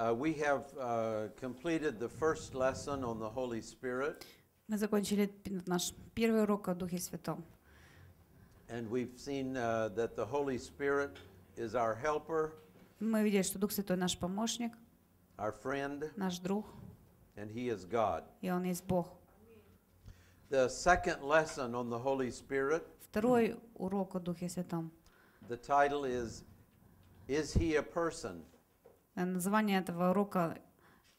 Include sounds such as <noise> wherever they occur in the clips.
Uh, we have uh, completed the first lesson on the Holy Spirit, Мы закончили п- наш первый урок о Духе Святом. and we've seen uh, that the Holy Spirit is our helper, Мы видели, что Дух Святой наш помощник, our friend, наш друг, and He is God. и Он есть Бог. The second lesson on the Holy Spirit, Второй урок о Духе Святом. the title is Is He a Person? Э, Название этого урока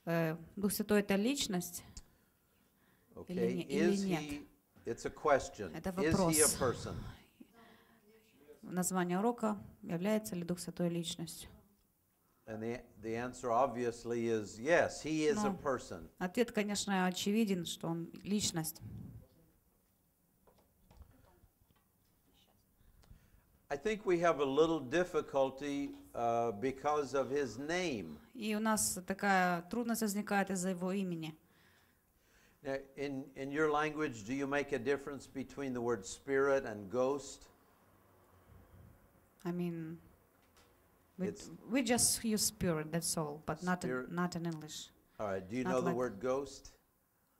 э, Дух Святой это личность. Okay, не- или is нет? He, it's a question. Это Is He a вопрос. person? Название урока является ли Дух Святой личностью. And the, the answer obviously is yes, He is a No. person. Ответ, конечно, очевиден, что он личность. I think we have a little difficulty uh, because of his name. И у нас такая трудность возникает из-за его имени. Now, in, in your language, do you make a difference between the word spirit and ghost? I mean, we, It's- we just use spirit, that's all, but not in, Spirit. not in English. All right, do you Not know the like- word ghost?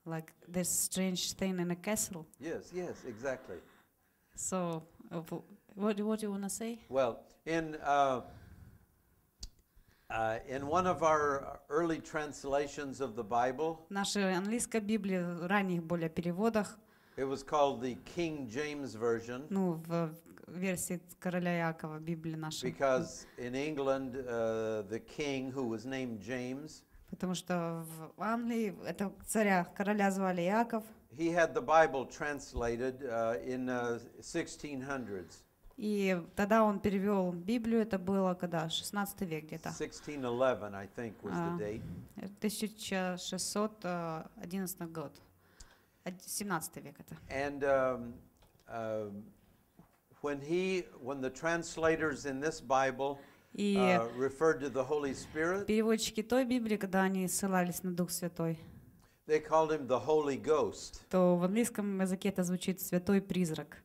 Like this strange thing in a castle. Yes, yes, exactly. So, uh, w- what, do- what do you want to say? Well, in, uh, uh, in one of our early translations of the Bible, В нашей английской Библии, в ранних более переводах, it was called the King James Version ну, в версии короля Якова Библии нашей, because in England, uh, the king, who was named James, потому что в Англии это царя, короля звали Яков, he had the Bible translated uh, in uh, 1600s, И тогда он перевел Библию, это было когда, 16 век где-то, 1611, I think was the А. date. 1611 год, Од- 17 век это. And um, um, when he, when the translators in this Bible И uh, referred to the Holy Spirit, переводчики той Библии, когда они ссылались на Дух Святой, they called him the Holy Ghost. то в английском языке это звучит «святой призрак».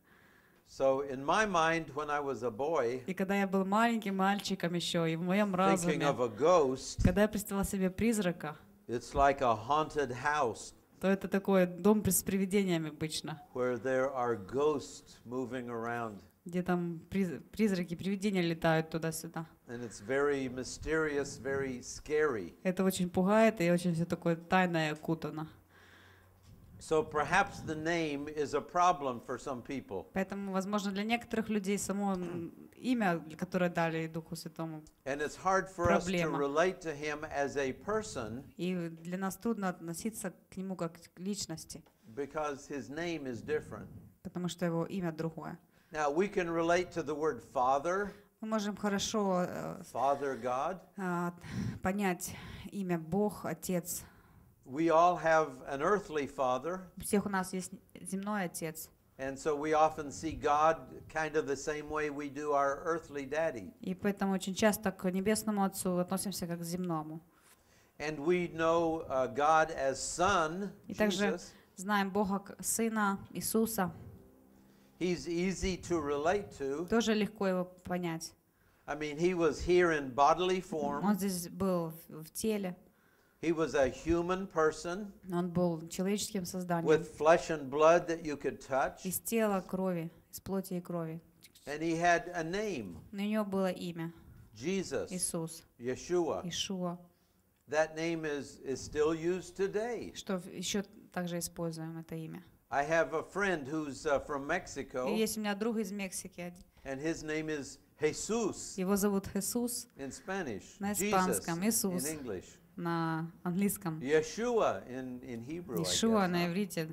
So in my mind, when I was a boy, И когда я был маленьким мальчиком еще, и в моем разуме, of a ghost, когда я представлял себе призрака, it's like a haunted house то это такой дом с привидениями обычно, where there are ghosts moving around. где там приз- призраки, привидения летают туда-сюда. And it's very mysterious, very scary. Это очень пугает и очень все такое тайное окутано. So perhaps the name is a problem for some people. Поэтому, возможно, для некоторых людей само имя, которое дали Духу Святому, And it's hard for us to Проблема. relate to him as a person и для нас трудно относиться к нему как к личности, because his name is different. потому что его имя другое. Now, we can relate to the word Father, Мы можем хорошо э, Father God. а, понять имя Бог, Отец. We all have an earthly father, У всех у нас есть земной Отец, and so we often see God kind of the same way we do our earthly daddy. и поэтому очень часто к Небесному Отцу относимся как к земному. And we know uh, God as Son, И также Jesus. знаем Бога как Сына Иисуса. He's easy to relate to. Тоже легко его понять. I mean, he was here in bodily Он form. здесь был в в теле, He was a human person он был человеческим созданием. with flesh and blood that you could touch. Из тела крови, из плоти и крови. And he had a name, Но у него было имя Jesus, Иисус, Yeshua. Ишуа, That name is, is still used today. что еще также используем это имя. I have a friend who's uh, from И Mexico, есть у меня друг из Мексики, один. and his name is Jesus его зовут Иисус in Spanish, На Jesus испанском, in Иисус. English, На английском, Yeshua in, in Hebrew. Guess, на иврите.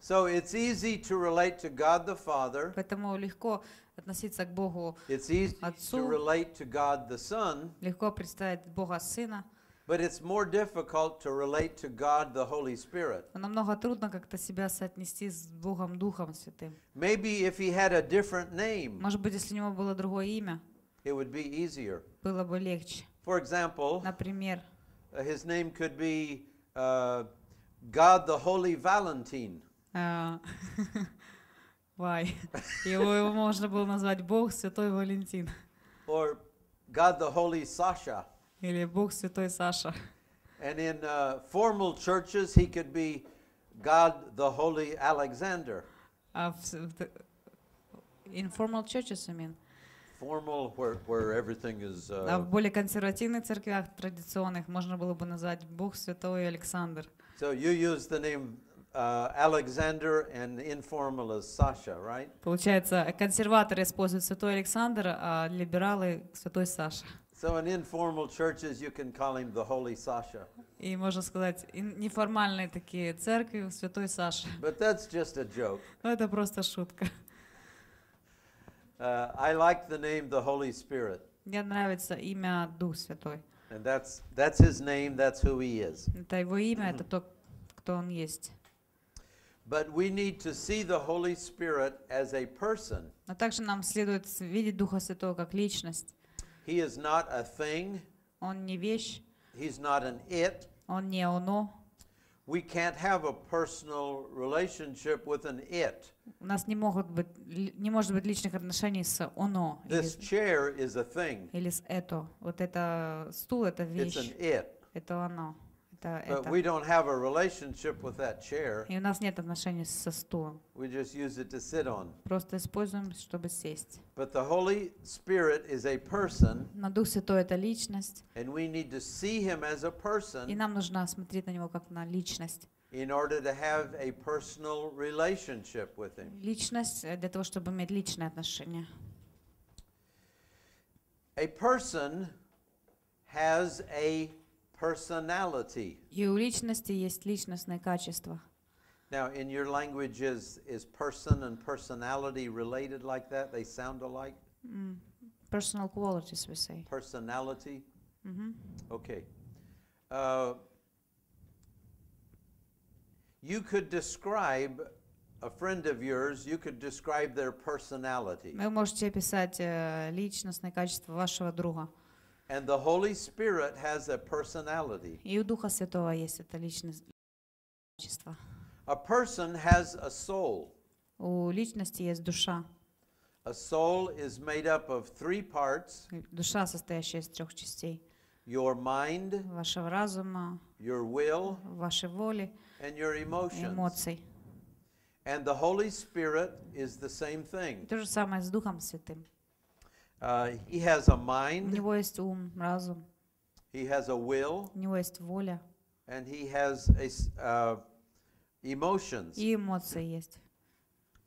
So it's easy to relate to God the Father. Поэтому легко относиться к Богу, It's easy to Отцу. relate to God the Son, легко представить Бога Сына, but it's more difficult to relate to God the Holy Spirit. но намного трудно как-то себя соотнести с Богом Духом Святым. Maybe if he had a different name, Может быть, если у него было другое имя, it would be easier. было бы легче. For example, Например, uh, his name could be uh, God the Holy Valentine, а, Вай. <laughs> Его, его можно было назвать Бог Святой Валентин. or God the Holy Sasha, Или Бог Святой Саша. And in uh, formal churches, he could be God the Holy Alexander. А в, с- в т- informal churches, I mean. А в более консервативных церквях традиционных можно было бы назвать Бог Святой Александр. so you use the name uh, Alexander and informal as Sasha, right? Получается, консерваторы используют Святой Александр, а либералы Святой Саша. So in informal churches, you can call him the Holy Sasha. И можно сказать, неформальные такие церкви Святой Саша. But that's just a joke. Но это просто шутка. Uh, I like the name the Holy Spirit. Мне нравится имя Дух Святой. And that's, that's his name, that's who he is. Это его имя, это то, кто он есть. But we need to see the Holy Spirit as a person. Но также нам следует с- видеть Духа Святого как личность. He is not a thing, Он не вещь, he's not an it. он не оно. We can't have a personal relationship with an it. У нас не, могут быть, ли- не может быть личных отношений с оно или, This chair is a thing, или с это. Вот это стул, это it's an вещь, it. это оно. Это, But это. we don't have a relationship with that chair. И у нас нет отношений со стулом. We just use it to sit on. Просто используем, чтобы сесть. But the Holy Spirit is a person, Но Дух Святой — это личность, and we need to see him as a и person нам нужно смотреть на Него как на личность. in order to have a personal relationship with him. Личность э, для того, чтобы иметь личные отношения. A person has a personality. И у личности есть личностные качества. Now, in your language, is, is person and personality related like that? They sound alike? М, Personal qualities, we say. Personality? Мгм. Okay. Uh, you could describe a friend of yours, you could describe their personality. Вы можете описать э, личностные качества вашего друга. And the Holy Spirit has a personality. И у Духа Святого есть это личность качество. A person has a soul. У личности есть душа. A soul is made up of three parts Душа, состоящая из трех частей. your mind, Вашего разума, your will, вашей воли and your и emotions. эмоций. And the Holy Spirit is the same thing. То же самое с Духом Святым. Uh, he has a У mind, него есть ум, разум, he has a will, у него есть воля and he has a s uh, emotions. и эмоции есть.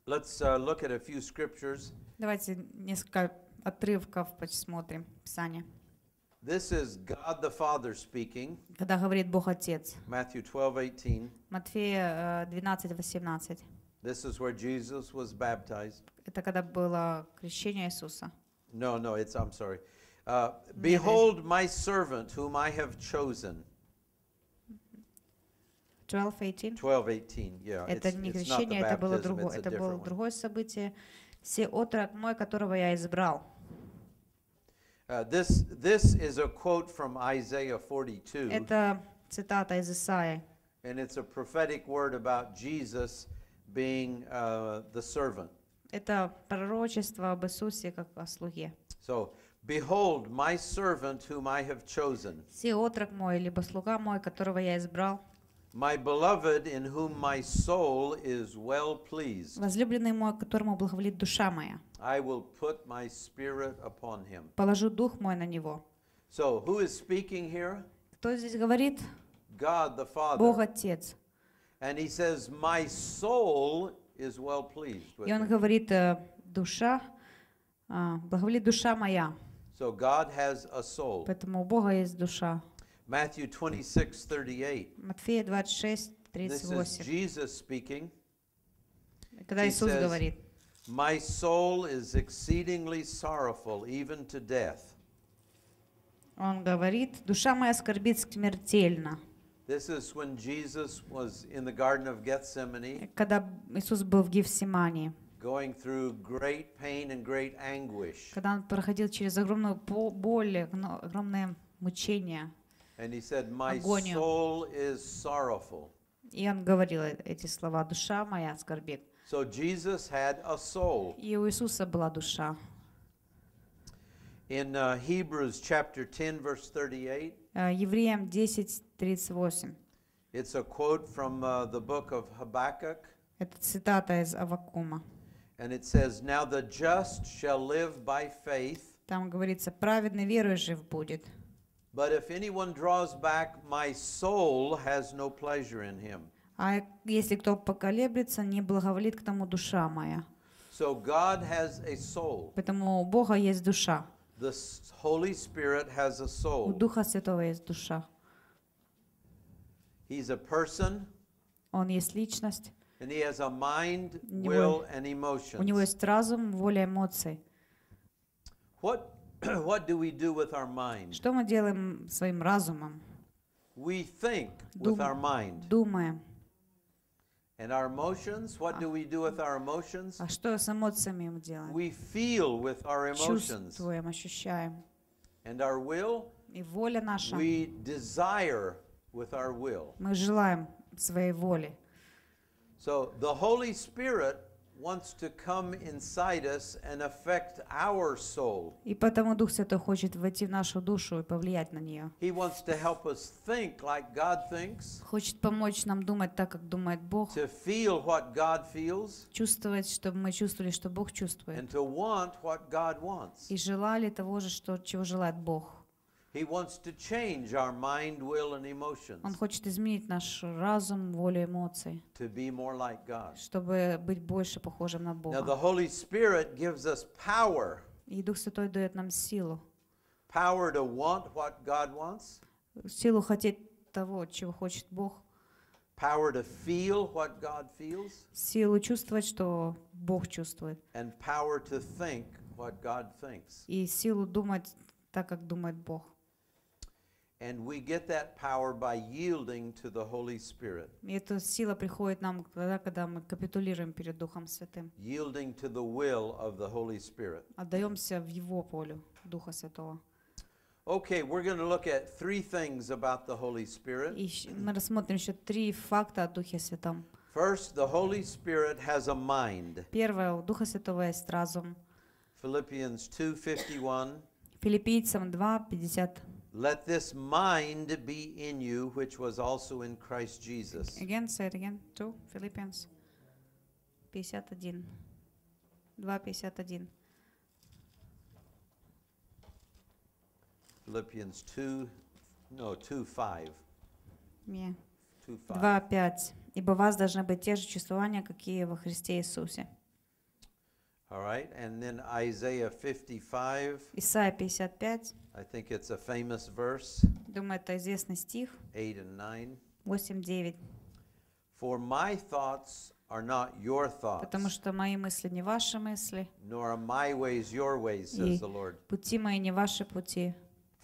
Let's uh, look at a few scriptures. Давайте несколько отрывков посмотрим Писание. This is God the Father speaking, Когда говорит Бог Отец. Matthew 12, 18. Матфея э, 12, 18. This is where Jesus was baptized. Это когда было крещение Иисуса. No, no, it's, I'm sorry. Uh, Behold my servant whom I have chosen. 12, 18. 12, 18, yeah. Это it's, не it's not the крещение, это было, baptism, другое, it's a это было different one. другое событие. Все отрок мой, которого я избрал. Uh, this, this is a quote from Isaiah 42, Это цитата из Исаии. and it's a prophetic word about Jesus being uh, the servant. Это пророчество об Иисусе как о слуге. So, behold, my servant whom I have chosen, Все отрок мой, либо слуга мой, которого я избрал, my beloved in whom my soul is well pleased. возлюбленный мой, которому благоволит душа моя. I will put my spirit upon him. Положу дух мой на него. So, who is speaking here? Кто здесь говорит? God the Бог Father. Отец. And he says, My soul is well pleased with И он говорит, э, душа, а, благоволит душа моя. So, God has a soul. Поэтому у Бога есть душа. Matthew 26, 38. Матфея 26, This is 38. Jesus speaking. Когда Иисус says, говорит, My soul is exceedingly sorrowful, even to death. Он говорит, душа моя скорбит смертельно. This is when Jesus was in the Garden of Gethsemane, Когда Иисус был в Гефсимании, going through great pain and great anguish. когда Он проходил через огромную по- боль, огно- огромное мучение, And he said, My Агонию. soul is sorrowful. и Он говорил э- эти слова, душа моя скорбит. So Jesus had a soul. И у Иисуса была душа. In uh, Hebrews chapter 10, verse 38, Э, Евреям 10.38. it's a quote from uh, the book of Habakkuk, Это цитата из Авакума. and it says, Now the just shall live by faith, Там говорится, праведный верой жив будет. but if anyone draws back, my soul has no pleasure in him. А если кто поколеблется, не благоволит к тому душа моя. So God has a soul. Поэтому у Бога есть душа. The s- Holy Spirit has a У soul. Духа Святого есть душа. He's a person, Он есть личность. and he has a mind, У него- will, and У него emotions. есть разум, воля, эмоции. What, <clears throat> what do we do with our mind? Что мы делаем своим разумом? We think with Дум- our mind. Думаем. And our emotions, what do we do with our emotions? А что с эмоциями мы делаем? We feel with our emotions. Чувствуем, ощущаем. And our will, И воля наша, we desire with our will. мы желаем своей воли. So the Holy Spirit И потому Дух Святой хочет войти в нашу душу и повлиять на нее. He wants to help us think like God thinks. Хочет помочь нам думать так, как думает Бог. To feel what God feels. Чувствовать, чтобы мы чувствовали, что Бог чувствует. And to want what God wants. И желали того же, что, чего желает Бог. Он emotions хочет изменить наш разум, волю, эмоции, to be more like God. чтобы быть больше похожим на Now, the Бога. Holy Spirit gives us power И Дух Святой дает нам силу. power to want what God wants, Силу хотеть того, чего хочет Бог. power to feel what God feels, Силу чувствовать, что Бог чувствует. and power to think what God thinks. И силу думать так, как думает Бог. And we get that power by yielding to the Holy Spirit, И эта сила приходит нам тогда, когда мы капитулируем перед Духом Святым. yielding to the will of the Holy Spirit. Отдаемся в Его волю Духа Святого. Okay, we're going to look at three things about the Holy Spirit. И щ- мы рассмотрим еще три факта о Духе Святом. First, the Holy Spirit has a mind. Первое, у Духа Святого есть разум. Philippians 2:51 Филиппийцам 2, 50. Let this mind be in you which was also in Christ Jesus. Again, say it again. 2, Philippians 51. 2, 51. Philippians 2 no, 2 5. Не. 2 5. 2, 5. Ибо у вас должны быть те же чувствования, какие во Христе Иисусе. All right, and then Isaiah 55. Исайя 55. I think it's a famous verse, Думаю, это известный стих. 8 and 9. 8, 9. For my thoughts are not your thoughts, Потому что мои мысли не ваши мысли, nor are my ways your ways, И- says the Lord. пути мои не ваши пути.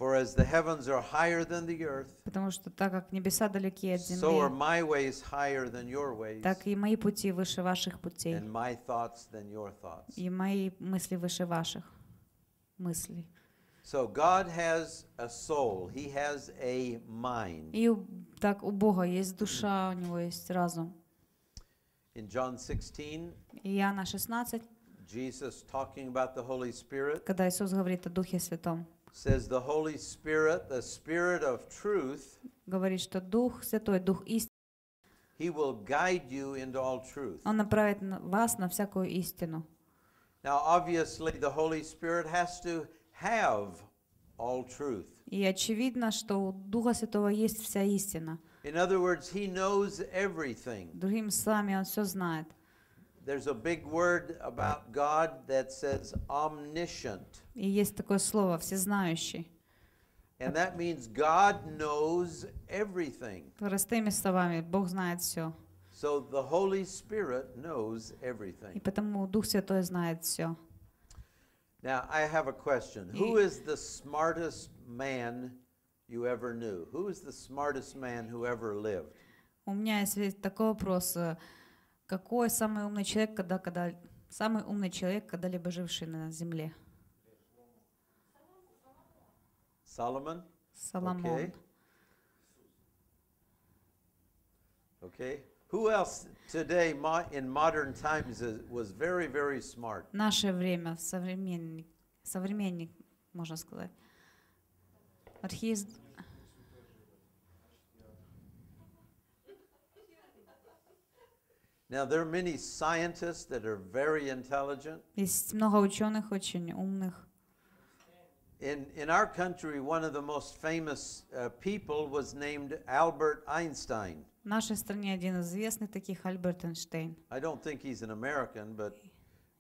For as the heavens are higher than the earth, Потому что так как небеса далеки от so are земли, my ways higher than your ways, так и мои пути выше ваших путей. and my thoughts than your thoughts. И мои мысли выше ваших мыслей. So God has a soul, He has a mind. И у- так у Бога есть душа, у Него есть разум. In John 16, Иоанна 16, Jesus, talking about the Holy Spirit, когда Иисус говорит о Духе Святом, says, The Holy Spirit, the Spirit of truth, говорит, что Дух Святой, Дух истины, He will guide you into all truth. Он направит на- вас на всякую истину. Now, obviously, the Holy Spirit has to have all truth. И очевидно, что у Духа Святого есть вся истина. In other words, He knows everything. Другими словами, Он все знает. There's a big word about God that says omniscient. И есть такое слово «всезнающий». And that means God knows everything. Простыми словами, Бог знает все. So the Holy Spirit knows И everything. потому Дух Святой знает все. Now, I have a question. Who И- is the smartest man you ever knew? Who is the smartest man who ever lived? У меня есть ведь такой вопрос. э, Какой самый умный человек, когда, когда, самый умный человек, когда-либо живший на земле? Solomon? Соломон. Okay. Okay. Who else today in modern times was very, very smart? Наше время современник, современник можно сказать. Архиз Now, there are many scientists that are very intelligent. есть много ученых очень умных. In, in our country, one of the most famous uh, people was named Albert Einstein. В нашей стране один из известных таких Альберт Эйнштейн. I don't think he's an American, but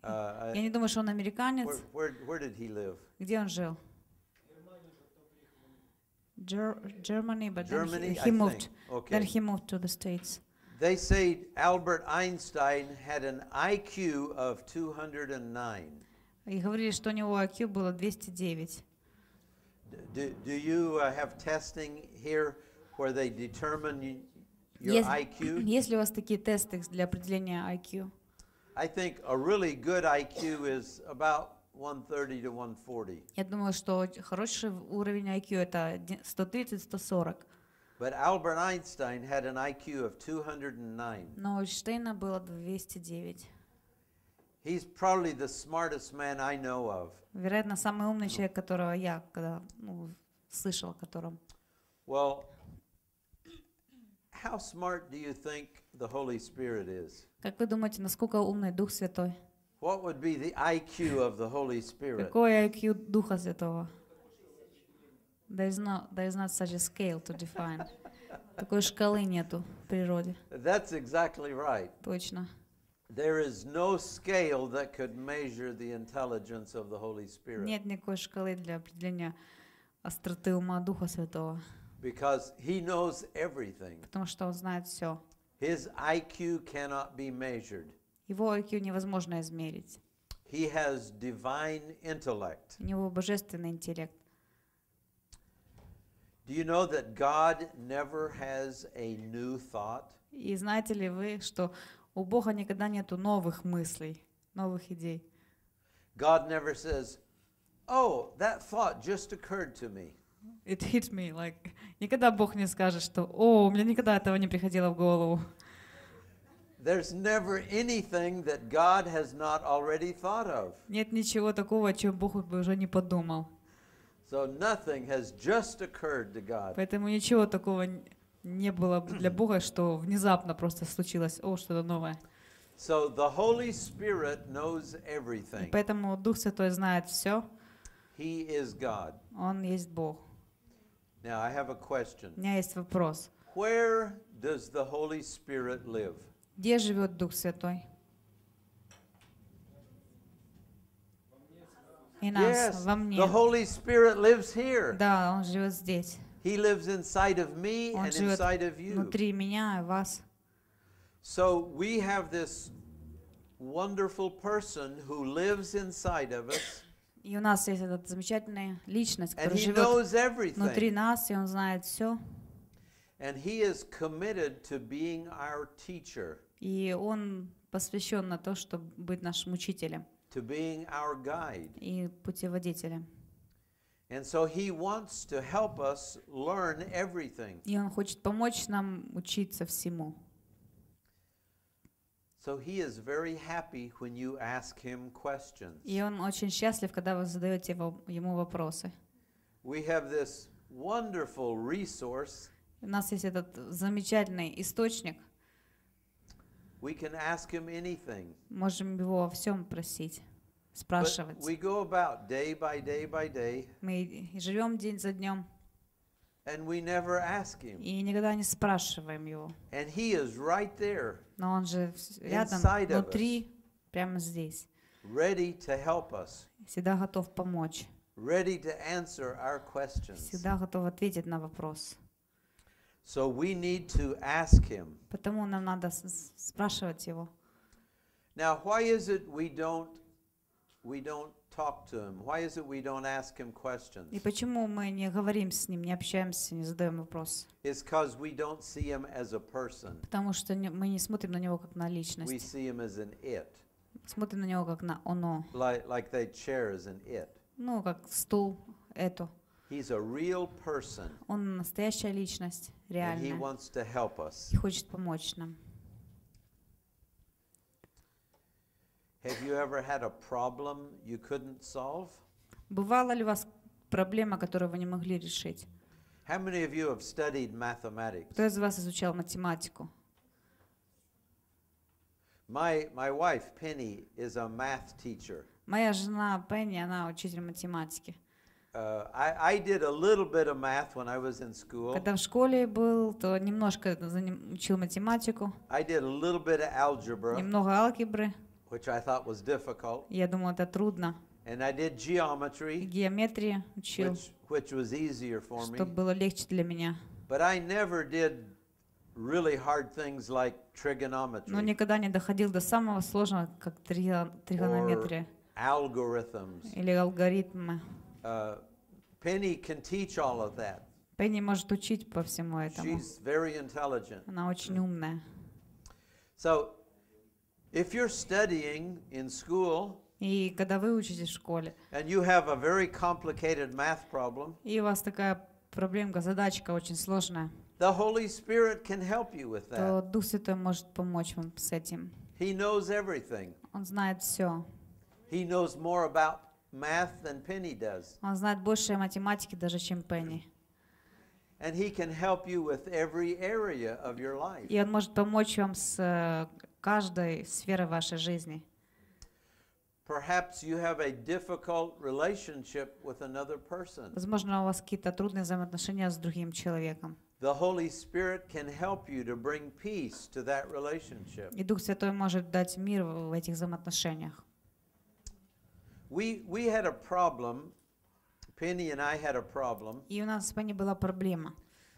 uh, Я I, не думаю, что он американец. where, where, where did he live? Где он жил? Ger- Germany, but then Germany, he, I he moved. think. Then Okay. he moved to the States. They say Albert Einstein had an IQ of 209. И говорили, что у него IQ было 209. Do, do you uh, have testing here where they determine y- your Есть, IQ? есть <clears throat> ли у вас такие тесты для определения IQ? I think a really good IQ is about 130 to 140. Я думаю, что хороший уровень IQ это де- 130-140. But Albert Einstein had an IQ of 209. Но у Эйнштейна было 209. He's probably the smartest man I know of. Вероятно, самый умный человек, которого я когда ну, слышал о котором. Well, how smart do you think the Holy Spirit is? Как вы думаете, насколько умный Дух Святой? What would be the IQ of the Holy Spirit? Какой IQ Духа Святого? There is, no, there is not such a scale to define. Такой шкалы нету в природе. That's exactly right. Точно. There is no scale that could measure the intelligence of the Holy Spirit Нет никакой шкалы для определения остроты ума Духа Святого. because He knows everything. Потому что Он знает все. His IQ cannot be measured. Его IQ невозможно измерить. He has divine intellect. У него божественный интеллект. Do you know that God never has a new thought? И знаете ли вы, что у Бога никогда нету новых мыслей, новых идей? God never says, Oh, that thought just occurred to me. It hit me, like, никогда Бог не скажет, что «О, у меня никогда этого не приходило в голову». There's never anything that God has not already thought of. Нет ничего такого, о чем Бог бы уже не подумал. So nothing has just occurred to God. Поэтому ничего такого не было для Бога, что внезапно просто случилось, о, что-то новое. So the Holy Spirit knows everything. поэтому Дух Святой знает все, He is God. Он есть Бог. Now I have a question. У меня есть вопрос. Where does the Holy Spirit live? Где живет Дух Святой? И нас, во мне. the Holy Spirit lives here. Да, Он живет здесь, He lives inside of me Он and живет inside of you. внутри меня и вас. So we have this wonderful person who lives inside of us, И у нас есть эта замечательная личность, and которая he живет knows внутри everything. нас, и Он знает все. And he is committed to being our teacher, И Он посвящен на то, чтобы быть нашим учителем To being our guide. и путеводителем. And so he wants to help us learn everything. И Он хочет помочь нам учиться всему. So he is very happy when you ask him questions. И Он очень счастлив, когда вы задаете Ему вопросы. We have this wonderful resource. У нас есть этот замечательный источник, We can ask him anything. можем его о всем просить, But спрашивать. we go about day by day by day, Мы живем день за днем and we never ask him. и никогда не спрашиваем его. And he is right there, Но он же рядом, внутри, прямо здесь. ready to help us, Всегда готов помочь. ready to answer our questions. Всегда готов ответить на вопрос. So we need to ask him. Потому нам надо с- с- спрашивать его. Now, why is it we don't we don't talk to him? Why is it we don't ask him questions? И почему мы не говорим с ним, не общаемся, не задаем вопрос? It's because we don't see him as a person. Потому что не- мы не смотрим на него как на We личность. see him as an it, Смотрим на него как на оно. like like that chair is an it. Ну, как стул, это. Он настоящая личность, реальная. И хочет помочь нам. Бывала ли у вас проблема, которую вы не могли решить? Кто из вас изучал математику? My, my wife, Penny, is a math teacher. Моя жена Пенни, она учитель математики. Когда в школе был, то немножко учил математику. Немного алгебры. Я думал, это трудно. And I did geometry, геометрия учил, which, was easier for me. Чтобы было легче для меня. But I never did really hard things like trigonometry. Но никогда не доходил до самого сложного, как тригонометрия. Or algorithms. Или алгоритмы. Uh, Penny can teach all of that. Пенни может учить по всему этому. She's very intelligent. Она очень умная. So, if you're studying in school И когда вы учитесь в школе, and you have a very complicated math problem, и у вас такая проблемка, задачка очень сложная, the Holy Spirit can help you with то that. Дух Святой может помочь вам с этим. He knows everything. Он знает все. He knows more about math than Penny does. Он знает больше о математике даже, чем Пенни. And he can help you with every area of your life. И он может помочь вам с э, каждой сферой вашей жизни. Perhaps you have a difficult relationship with another person. Возможно, у вас какие-то трудные взаимоотношения с другим человеком. The Holy Spirit can help you to bring peace to that relationship. И Дух Святой может дать мир в этих взаимоотношениях. We, we had a problem, Penny and I had a problem. И у нас с Пенни была проблема.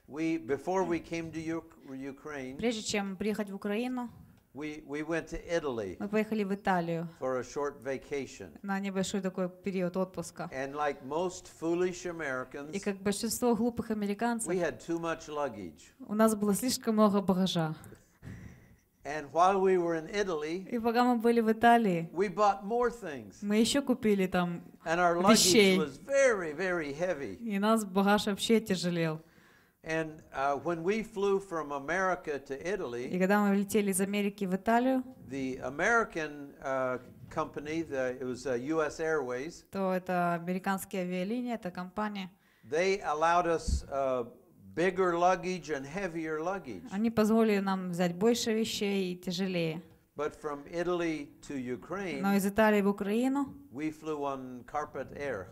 We, before we came to Uk- Ukraine, Прежде чем приехать в Украину, we, we went to Italy мы поехали в Италию for a short vacation. на небольшой такой период отпуска. And like most foolish И Americans, как большинство глупых we американцев, had too much luggage. у нас было слишком много багажа. And while we were in Italy, И пока мы были в Италии, we bought more things. мы еще купили там, And our luggage Вещей. was very, very heavy. и нас багаж вообще тяжелел. And uh, when we flew from America to И Italy, когда мы летели из Америки в Италию, the American uh, company, the, it was uh, U.S. Airways, то это американские авиалинии, это компания. they allowed us uh, bigger luggage and heavier luggage. Они позволили нам взять больше вещей и тяжелее. But from Italy to Ukraine, Но из Италии в Украину we flew on Carpatair.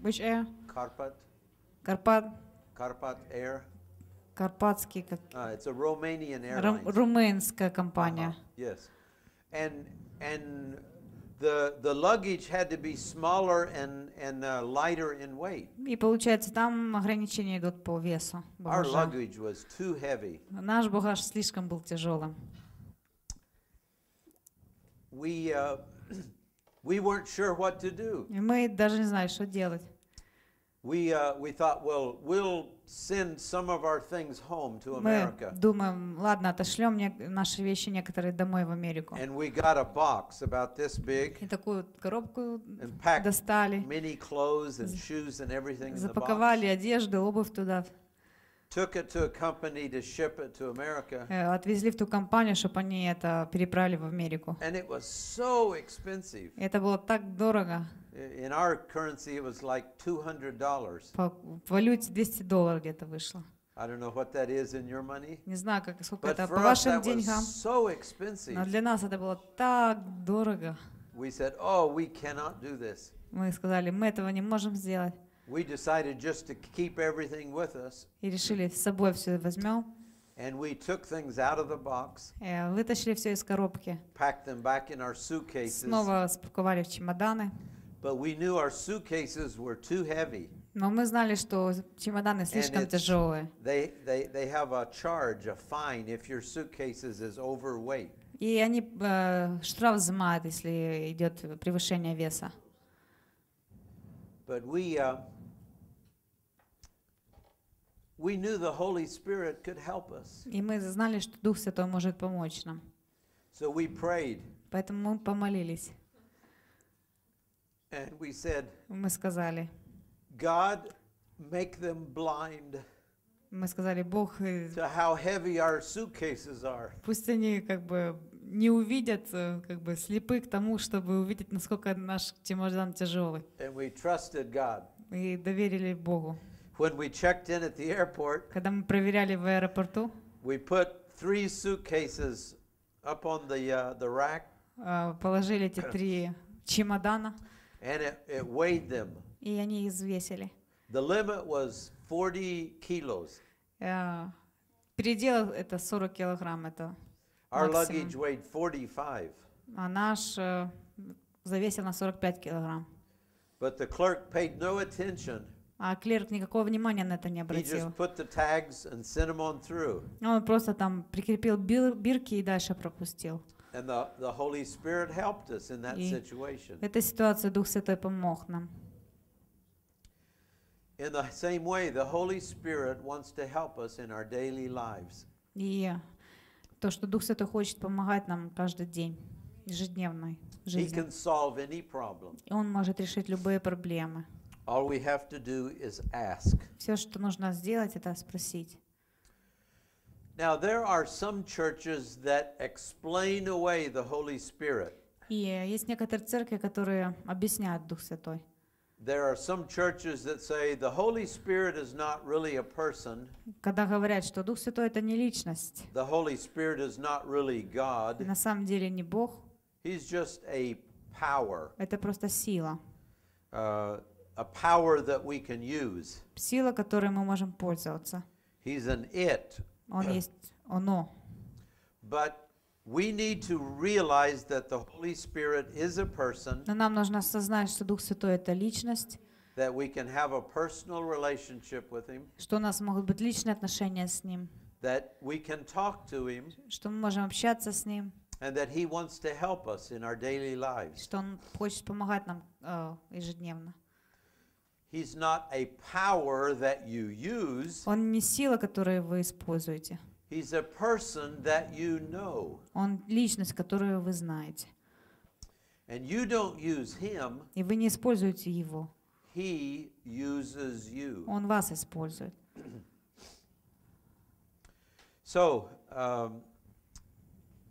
Which air? Carpet. Карпат. Carpet Air. Карпатский как. Uh, it's a Romanian airline. Румынская компания. Uh -huh. Yes. And and the the luggage had to be smaller and and uh, lighter in weight. И получается, там ограничения идут по весу Our багажа. luggage was too heavy. Наш багаж слишком был тяжелым. We uh, <clears throat> we weren't sure what to do. И мы даже не знали, что делать. We uh, we thought, well, we'll send some of our things home to Мы America. думаем, ладно, отошлем наши вещи некоторые домой в Америку. And we got a box about this big И такую коробку and packed достали, many clothes and shoes and everything in the box. запаковали одежду, обувь туда, Took it to a company to ship it to America. э, отвезли в ту компанию, чтобы они это переправили в Америку. And it was so expensive. Это было так дорого. In our currency, it was like $200. По валюте 200 долларов где-то вышло. I don't know what that is in your money. Не знаю, как, сколько But это по вашим деньгам, so но для нас это было так дорого. We said, oh, we cannot do this. Мы сказали, мы этого не можем сделать. We decided just to keep everything with us. И решили, с собой все возьмем. And we took things out of the box, Э, Вытащили все из коробки. packed them back in our suitcases. Снова спаковали в чемоданы. But we knew our suitcases were too heavy. Но мы знали, что чемоданы слишком it's- тяжелые. They, they, they have a charge, a fine, if your suitcases is overweight. И они э, штраф взимают, если идет превышение веса. But we, uh, we knew the Holy Spirit could help us. И мы знали, что Дух Святой может помочь нам. So we prayed Поэтому мы помолились. And we said, Мы сказали, God, make them blind мы сказали, Бог, э, to how heavy our suitcases are. пусть они как бы не увидят, э, как бы слепы к тому, чтобы увидеть, насколько наш чемодан тяжелый. And we trusted God. и доверили Богу. When we checked in at the airport, Когда мы проверяли в аэропорту, we put three suitcases up on the, uh, the rack а, положили эти три чемодана, and it, it weighed them. и они их взвесили. The limit was 40 kilos. А, Передел это 40 килограмм, это, Our luggage weighed 45. а наш э, завесил на 45 килограмм. But the clerk paid no attention. А клерк никакого внимания на это не He обратил. just put the tags and sent them on through. Он просто там прикрепил бир- бирки и дальше пропустил. And the, the Holy Spirit helped us in that И- situation. В этой ситуации Дух Святой помог нам. In the same way, the Holy Spirit wants to help us in our daily lives. И то, что Дух Святой хочет помогать нам каждый день, ежедневной He жизни. can solve any problem. И Он может решить любые проблемы. All we have to do is ask. Все, что нужно сделать, это спросить. Now, there are some churches that explain away the Holy Spirit. И есть некоторые церкви, которые объясняют Дух Святой. There are some churches that say the Holy Spirit is not really a person, Когда говорят, что Дух Святой это не личность, the Holy Spirit is not really и God, на самом деле не Бог, He's just a power, это просто сила. uh, a power that we can use. Сила, которой мы можем пользоваться. He's an it. Он есть оно. But we need to realize that the Holy Spirit is a person, Но нам нужно осознать, что Дух Святой это личность, that we can have a personal relationship with Him, что у нас могут быть личные отношения с Ним, that we can talk to Him, что мы можем общаться с Ним, and that He wants to help us in our daily lives. что Он хочет помогать нам э, ежедневно. He's not a power that you use, Он не сила, которую вы используете. He's a person that you know. Он личность, которую вы знаете. And you don't use Him, И вы не используете его. He uses you. Он вас использует. <clears throat> So, um,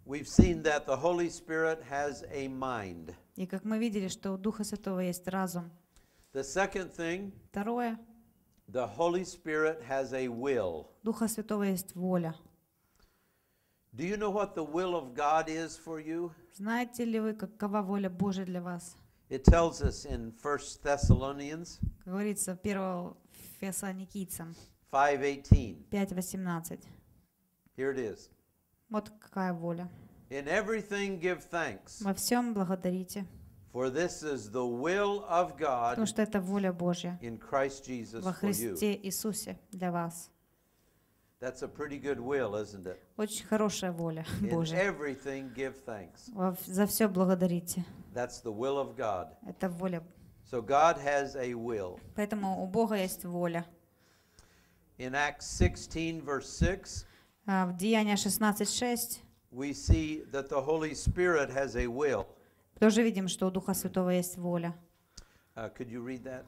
we've seen that the Holy Spirit has a mind. И как мы видели, что у Духа Святого есть разум. The second thing, Второе, the Holy Spirit has a will. у Духа Святого есть воля. Do you know what the will of God is for you? Знаете ли вы, какова воля Божия для вас? It tells us in 1 Thessalonians Как говорится, 1 Фессалоникийцам 5:18. 5.18. Here it is. Вот какая воля. In everything give thanks, Во всем благодарите, for this is the will of потому God что это воля Божья in Christ Jesus во for you. Христе Иисусе для вас. That's a pretty good will, isn't it? Очень хорошая воля In Божья. everything give thanks. Во в- За все благодарите. That's the will of God. Это воля. So God has a will. Поэтому у Бога есть воля. In Acts 16, verse 6, А, В Деянии 16.6 we see that the Holy Spirit has a will. Тоже видим, что у Духа Святого есть воля. Uh, could you read that?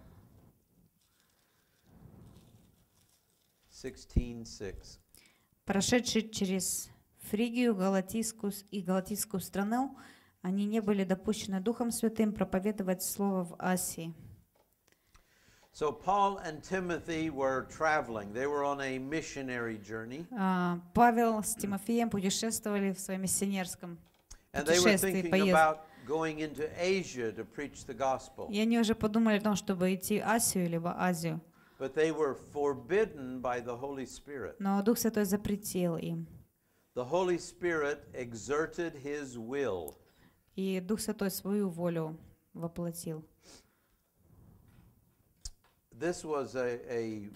16:6. Прошедшие через Фригию, Галатийскую и Галатийскую страну, они не были допущены Духом Святым проповедовать Слово в Асии. So Paul and Timothy were traveling. They were on a missionary journey, А, Павел с Тимофеем путешествовали в своем миссионерском and they were Путешествие, thinking поездка. about going into Asia to preach the gospel. И они уже подумали о том, чтобы идти в Асию либо Азию. But they were forbidden by the Holy Spirit. Но Дух Святой запретил им. The Holy Spirit exerted his will. И Дух Святой свою волю воплотил. This was a, a,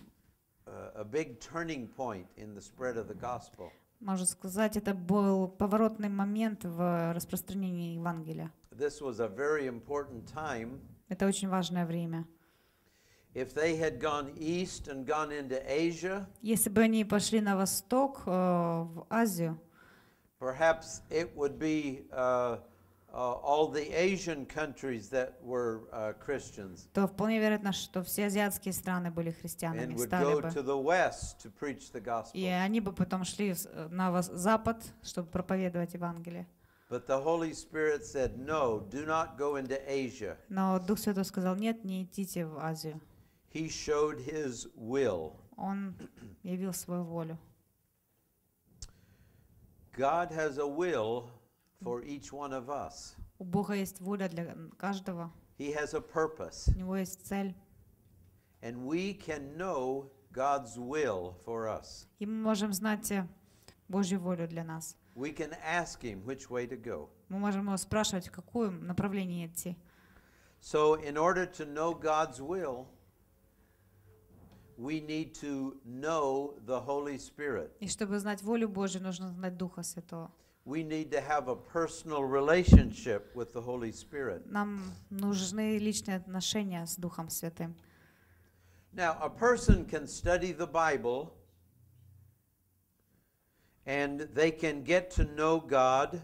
uh, a big turning point in the spread of the gospel. Можно сказать, это был поворотный момент в распространении Евангелия. This was a very important time. Это очень важное время. If they had gone east and gone into Asia, Если бы они пошли на восток, э, в Азию, perhaps it would be uh, uh, all the Asian countries that were uh, Christians то вполне вероятно, что все азиатские страны были and христианами, would стали go бы. to the west to preach the И gospel. они бы потом шли в с- э, на вос- запад, чтобы проповедовать Евангелие. But the Holy Spirit said, No, do not go into Asia. Но Дух Святой сказал, нет, не идите в Азию. He showed his will. Он явил свою волю. God has a will for each one of us. У Бога есть воля для каждого. He has a purpose. У него есть цель. And we can know God's will for us. И мы можем знать э, Божью волю для нас. We can ask Him which way to go. Мы можем его спрашивать, в какое направление идти. So, in order to know God's will, we need to know the Holy Spirit. И чтобы знать волю Божью, нужно знать Духа Святого. We need to have a personal relationship with the Holy Spirit. Нам нужны личные отношения с Духом Святым. Now, a person can study the Bible and they can get to know God.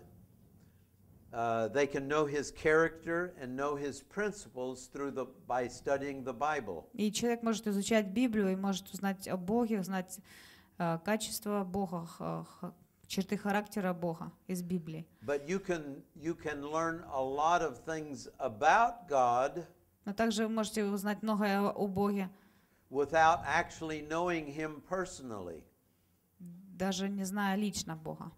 Uh, they can know His character and know His principles through the by studying the Bible. И человек может изучать Библию и может узнать о Боге, узнать э, качества Бога, х- х- черты характера Бога из Библии. But you can you can learn a lot of things about God Но также вы можете узнать многое о, Боге, without actually knowing Him personally. даже не зная лично Бога.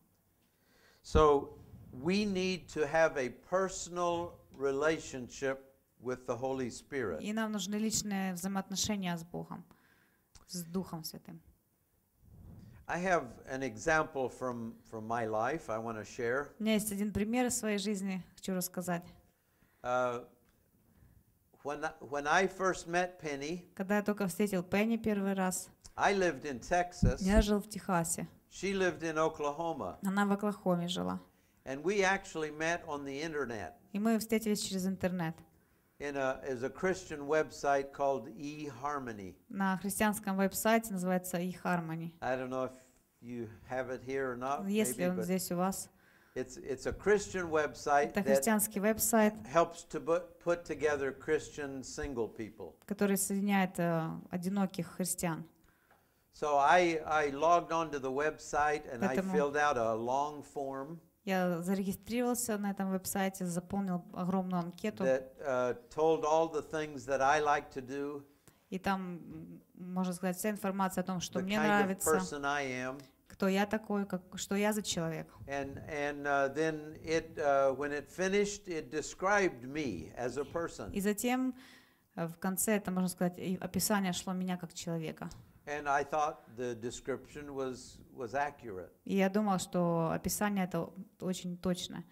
So we need to have a personal relationship with the Holy Spirit. И нам нужны личные взаимоотношения с Богом, с Духом Святым. I have an example from, from my life I want to share. У меня есть один пример из своей жизни, хочу рассказать. Uh, when, I, when I first met Penny, Когда я только встретил Пенни первый раз, I lived in Texas. я жил в Техасе. She lived in Oklahoma. Она в Оклахоме жила. And we actually met on the internet И мы встретились через интернет in a, as a Christian website called eHarmony. на христианском веб-сайте, называется eHarmony. I don't know if you have it here or not. Есть ли maybe, он but здесь у вас? it's, it's a Christian website Это that христианский веб-сайт, helps to put, put together Christian single people. который соединяет э, одиноких христиан. So I, I logged onto the website and I Поэтому- filled out a long form Я зарегистрировался на этом веб-сайте, заполнил огромную анкету, that uh, told all the things that I like to do, и там, можно сказать, вся информация о том, что the мне kind of нравится, person I am. кто я такой, как, что я за человек. And, and uh, then it, uh, when it finished, it described me as a person. И затем э, в конце, это, можно сказать, описание шло меня как человека. And I thought the description was, was accurate. И я думал, что описание это очень точно.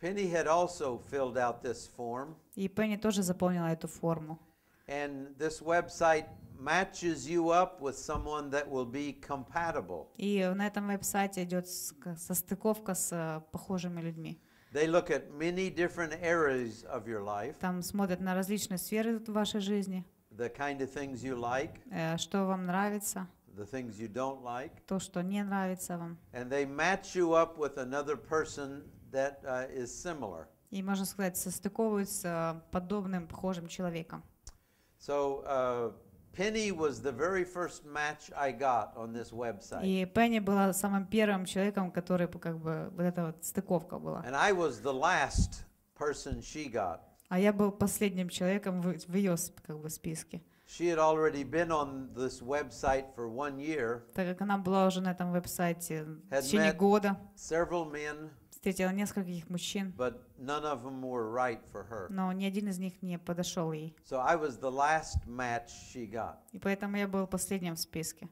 Penny had also filled out this form, И Пенни тоже заполнила эту форму. and this website matches you up with someone that will be compatible. И на этом веб-сайте идет ска- состыковка с э, похожими людьми. They look at many different areas of your life, Там смотрят на различные сферы в вашей жизни, the kind of things you like, э, что вам нравится, the things you don't like, то, что не нравится вам. and they match you up with another person that uh, is similar. И, можно сказать, состыковывают с э, подобным, похожим человеком. So uh, Penny was the very first match I got on this website, И Пенни была самым первым человеком, который бы как бы вот эта вот стыковка была. and I was the last person she got. А я был последним человеком в, в ее как бы списке. She had already been on this website for one year, Так как она была уже на этом веб-сайте в течение года, several men, встретила нескольких мужчин, but none of them were right for her. но ни один из них не подошел ей. So I was the last match she got. И поэтому я был последним в списке.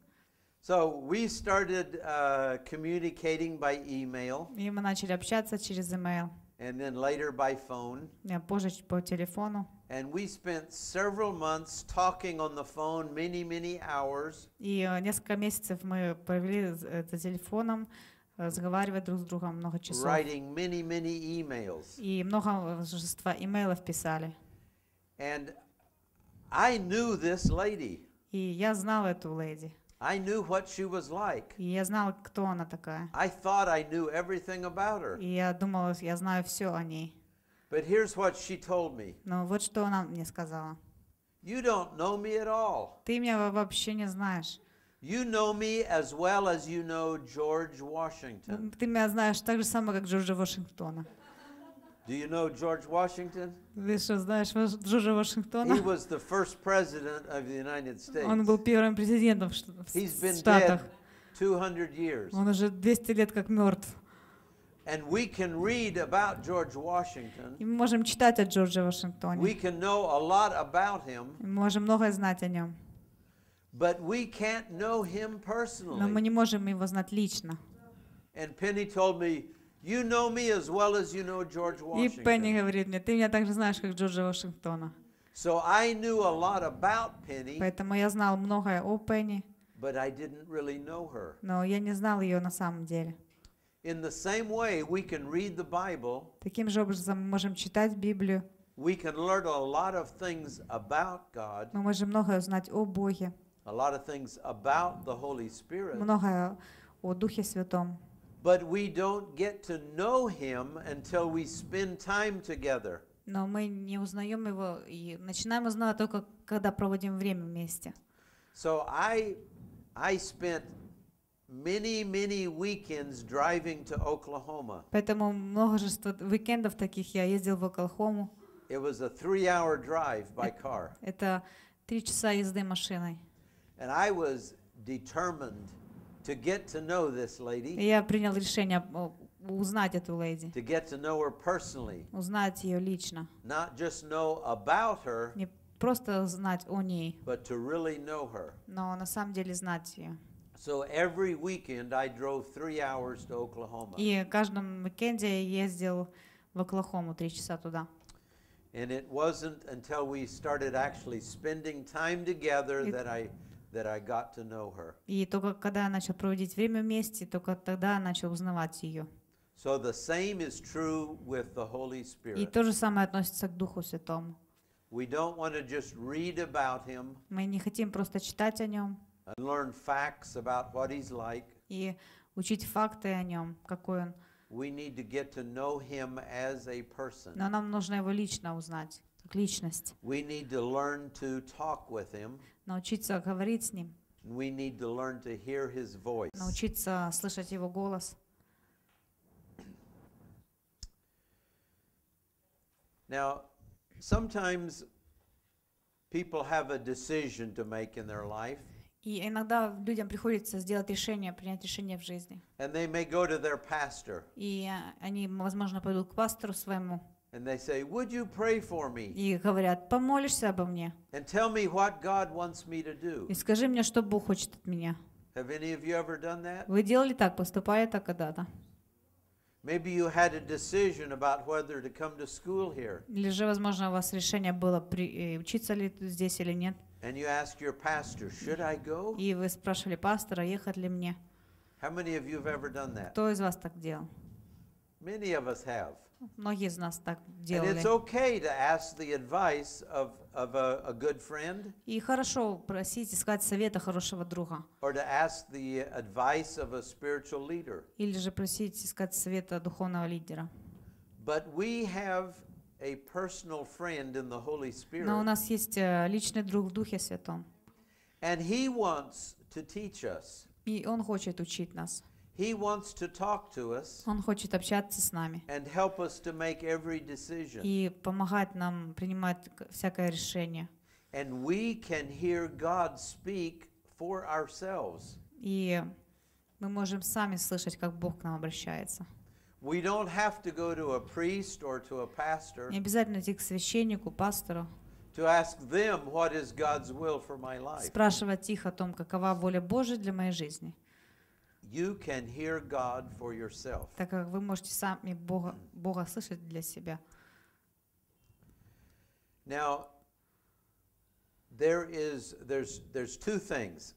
So we started uh, communicating by email И мы начали общаться через email, and then later by phone. а позже ч- по телефону. And we spent several months talking on the phone, many, many hours. И э, несколько месяцев мы провели з- э, за телефоном, э, разговаривая друг с другом много часов. writing many, many emails. И множество имейлов писали. And I knew this lady. И я знал эту леди. I knew what she was like. И я знал, кто она такая. I thought I knew everything about her. И я думала, я знаю все о ней. But here's what she told me Но вот что она мне сказала. You don't know me at all. Ты меня во- вообще не знаешь. You know me as well as you know George Washington. Ты меня знаешь так же самое, как Джорджа Вашингтона. Do you know George Washington? Ты что, знаешь Ваш- Джорджа He Вашингтона? was the first president of the United Он был States. первым президентом в Ш- в He's been Штатах. dead 200 years. Он уже 200 лет как мертв. And we can read about George Washington. И мы можем читать о Джордже We Вашингтоне. can know a lot about him, Мы можем многое знать о нем. but we can't know him Но мы personally. не можем его знать лично. And Penny told me, You know me as well as you know George И Пенни Washington. говорит мне, ты меня также знаешь, как Джорджа Вашингтона. So I knew a lot about Penny, Поэтому я знал многое о Пенни, but I didn't really know her. но я не знал ее на самом деле. In the same way, we can read the Bible, Таким же образом мы можем читать Библию, we can learn a lot of things about God, мы можем многое узнать о Боге, a lot of things about the Holy Spirit, многое о Духе Святом. but we don't get to know Him until we spend time together. Но мы не узнаем его и начинаем узнавать только, когда проводим время вместе. So I, I spent many, many weekends driving to Oklahoma. Поэтому множество уикендов таких я ездил в Оклахому. It was a three-hour drive by car, Это три часа езды машиной. and I was determined to get to know this И lady, я принял решение о, узнать эту леди, to get to know her personally, узнать ее лично. not just know about her, Не просто знать о ней, but to really know her. но на самом деле знать ее. So every weekend I drove three hours to Oklahoma. И каждом уикенде я ездил в Оклахому три часа туда. And it wasn't until we started actually spending time together It- that I that I got to know her. И только когда я начал проводить время вместе, только тогда я начал узнавать ее. So the same is true with the Holy И Spirit. то же самое относится к Духу Святому. We don't want to just read about him Мы не хотим просто читать о нем and learn facts about what he's like. и учить факты о нем, какой он. We need to get to know him as a person. Но нам нужно его лично узнать, как личность. We need to learn to talk with him. Научиться говорить с ним, we need to learn to hear his voice. научиться слышать его голос. Now, sometimes people have a decision to make in their life, И иногда людям приходится сделать решение, принять решение в жизни. and they may go to their pastor И они, возможно, пойдут к пастору своему and they say, Would you pray for me и говорят, помолишься обо мне and tell me what God wants me to do? и скажи мне, что Бог хочет от меня. Have any of you ever done that? Вы делали так, поступали так когда-то? Maybe you had a decision about whether to come to school here, Или же, возможно, у вас решение было при- э, учиться ли здесь или нет, and you asked your pastor, Should I go? и вы спрашивали пастора, ехать ли мне. How many of you have ever done that? Кто из вас так делал? Many of us have. Многие из нас так And делали. it's okay to ask the advice of, of a, a good friend И хорошо просить, искать совета хорошего друга. or to ask the advice of a spiritual leader. Или же просить, искать совета духовного лидера. But we have a personal friend in the Holy Но у Spirit, нас есть э, личный друг в Духе Святом. and He wants to teach us. И Он хочет учить нас. He wants to talk to us Он хочет общаться с нами. and help us to make every decision. И помогать нам принимать всякое решение. And we can hear God speak for ourselves. И мы можем сами слышать, как Бог к нам обращается. We don't have to go to a priest or to a pastor Не обязательно идти к священнику, пастору, to ask them what is God's will for my life. спрашивать их о том, какова воля Божия для моей жизни. You can hear God for yourself. Так как вы можете сами Бога, Бога слышать для себя. Now, there is there's there's two things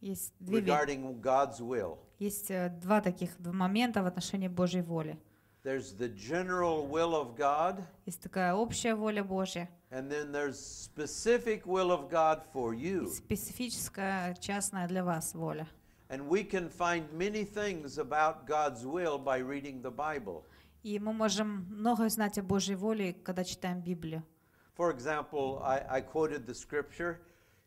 Есть, две, ве- regarding God's will. есть э, два таких два момента в отношении Божьей воли. There's the general will of God, Есть такая общая воля Божья and then there's specific will of God for и you. специфическая, частная для вас воля. And we can find many things about God's will by reading the Bible. И мы можем многое знать о Божьей воле, когда читаем Библию. For example, I, I quoted the scripture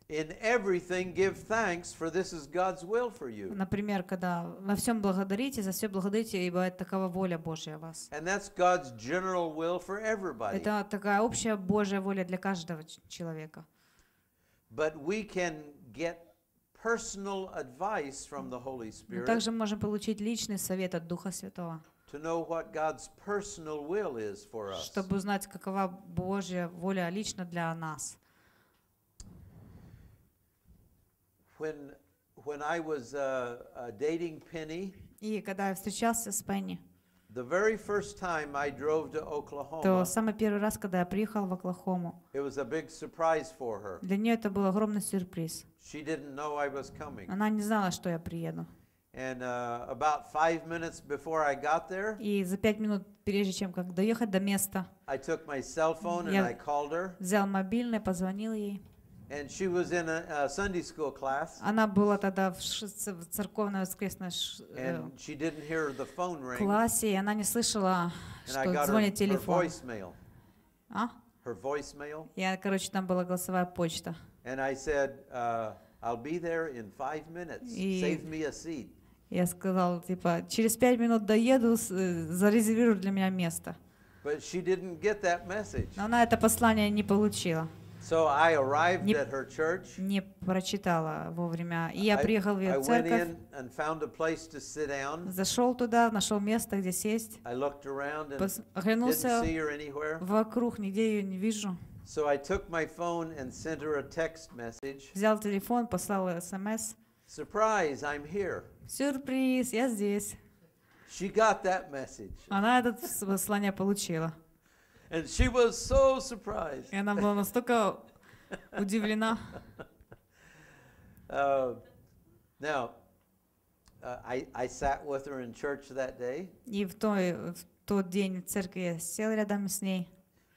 In everything give thanks, for this is God's will for you. Например, когда во всем благодарите, за все благодарите, ибо это такова воля Божья о вас. And that's God's general will for everybody. Это такая общая Божья воля для каждого ч- человека. But we can get Мы Spirit также можем получить личный совет от Духа Святого, to know what God's personal will is for us. чтобы узнать, какова Божья воля лично для нас. When when I was uh, uh, dating Penny, И когда я встречался с Пенни, the very first time I drove to то Oklahoma, самый первый раз, когда я приехал в Оклахому, it was a big surprise for her. для нее это был огромный сюрприз. She didn't know I was coming. Она не знала, что я приеду. And uh, about five minutes before I got there, И за пять минут, прежде чем как доехать до места, I took my cell phone and I called her. взял мобильный, позвонил ей. And she was in a, a Sunday school class, Она была тогда в, в церковной воскресной э, and she didn't hear the phone ring. классе, и она не слышала, что звонит телефон. А? Her voicemail. Я, короче, там была голосовая почта. And I said, uh, I'll be there in five minutes. И- Save me a seat. Я сказала, типа, через пять минут доеду, э, зарезервируй для меня место. But she didn't get that message. Но она это послание не получила, Не- at her church. не прочитала вовремя. И я I- приехал в ее went церковь, in and found a place to sit down. зашел туда, нашел место, где сесть, I looked around and пос- didn't оглянулся see her anywhere. вокруг, нигде ее не вижу. So I took my phone and sent her a text message. Взял телефон, послал смс. Surprise, I'm here. Сюрприз, я здесь. She got that message. Она это с- послание получила. And she was so surprised. И она была настолько <laughs> удивлена. Uh, now, uh, I, I sat with her in church that day. И в, той, в тот день в церкви я сел рядом с ней.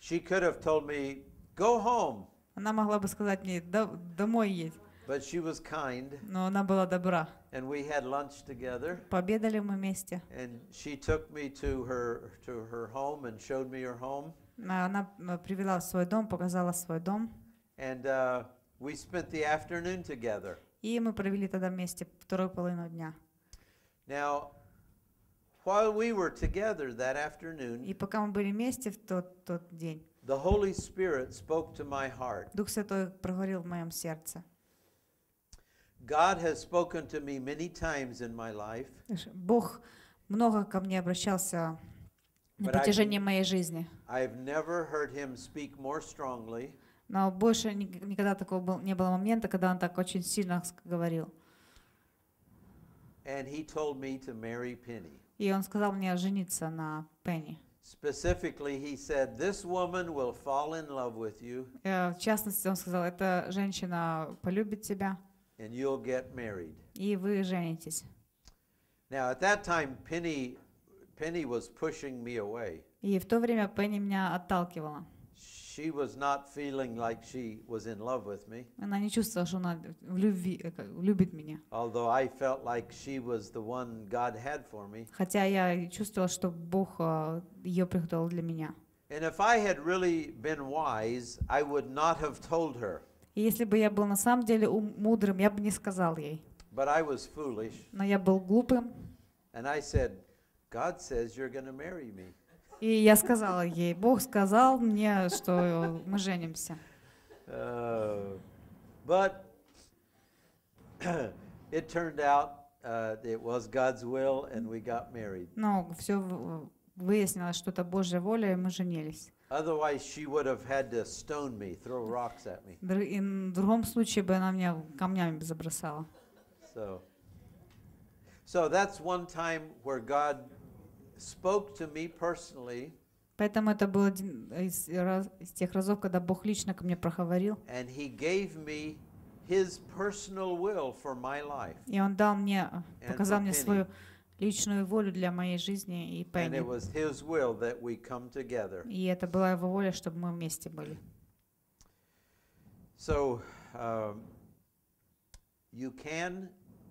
She could have told me, go home. Она могла бы сказать мне, «Да- домой едь. But she was kind, Но она была добра. and we had lunch together. Пообедали мы вместе. And she took me to her to her home and showed me her home. А Она м, привела в свой дом, показала свой дом. And uh, we spent the afternoon together. И мы провели тогда вместе вторую половину дня. Now, while we were together that afternoon, И пока мы были вместе в тот, тот день, the Holy Spirit spoke to my heart. Дух Святой проговорил в моем сердце. God has spoken to me many times in my life, Бог много ко мне обращался на протяжении моей жизни. Но больше ни- никогда такого не было момента, когда он так очень сильно говорил. and he told me to marry Penny. И он сказал мне жениться на Пенни. Specifically, he said, This woman will fall in love with you Э, В частности, он сказал, эта женщина полюбит тебя, and you'll get married. и вы женитесь. Now, at that time, Penny, Penny was pushing me away. И в то время Пенни меня отталкивала. She was not feeling like she was in love with me, Она не чувствовала, что она в любви, э, любит меня. although I felt like she was the one God had for me. Хотя я чувствовала, что Бог э, ее приготовил для меня. And if I had really been wise, I would not have told her. И если бы я был на самом деле мудрым, я бы не сказал ей. But I was foolish, Но я был глупым, and I said, God says you're going to marry me. и я сказала ей, Бог сказал мне, что мы женимся. Uh, but <clears throat> it turned out uh, it was God's will, and we got married. Но все выяснилось, что это Божья воля, и мы женились. Otherwise, she would have had to stone me, throw rocks at me. Др- И в другом случае бы она меня камнями бы забросала. So, so that's one time where God spoke to me personally, Поэтому это был один из, раз- из тех разов, когда Бог лично ко мне проговорил, and He gave me His personal will for my life. и Он дал мне, And показал for мне Penny. свою личную волю для моей жизни и And Пенни. it was His will that we come together. И это была Его воля, чтобы мы вместе были. So, um, you can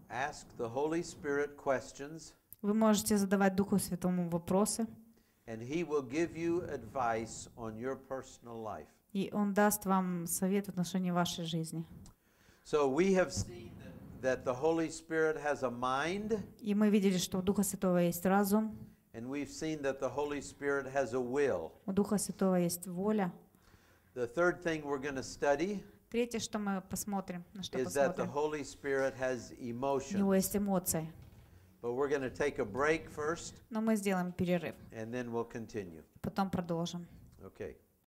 ask the Holy Spirit questions, Вы можете задавать Духу Святому вопросы, and He will give you advice on your personal life. и Он даст вам совет в отношении вашей жизни. So we have seen that, the Holy Spirit has a mind, И мы видели, что у Духа Святого есть разум, and we've seen that the Holy Spirit has a will. у Духа Святого есть воля. The third thing we're going to study Третье, что мы посмотрим, на что is that the посмотрим, Holy Spirit has у него есть эмоции. But we're going to take a break first, Но мы сделаем перерыв, and then we'll continue. потом продолжим. Okay.